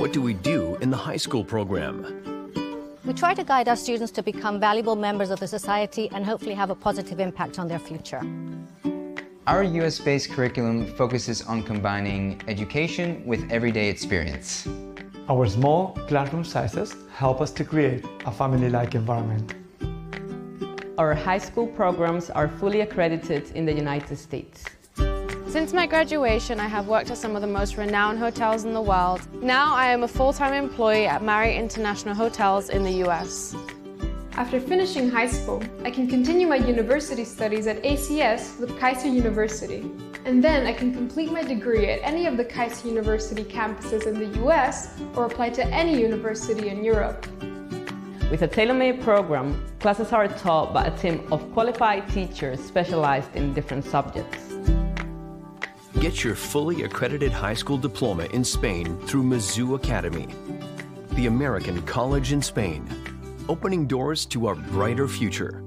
What do we do in the high school program? We try to guide our students to become valuable members of the society and hopefully have a positive impact on their future. Our US based curriculum focuses on combining education with everyday experience. Our small classroom sizes help us to create a family like environment. Our high school programs are fully accredited in the United States. Since my graduation, I have worked at some of the most renowned hotels in the world. Now I am a full-time employee at Marriott International Hotels in the US. After finishing high school, I can continue my university studies at ACS with Keiser University. And then I can complete my degree at any of the Keiser University campuses in the US or apply to any university in Europe. With a tailor-made program, classes are taught by a team of qualified teachers specialized in different subjects. Get your fully accredited high school diploma in Spain through Mizzou Academy, the American college in Spain, opening doors to a brighter future.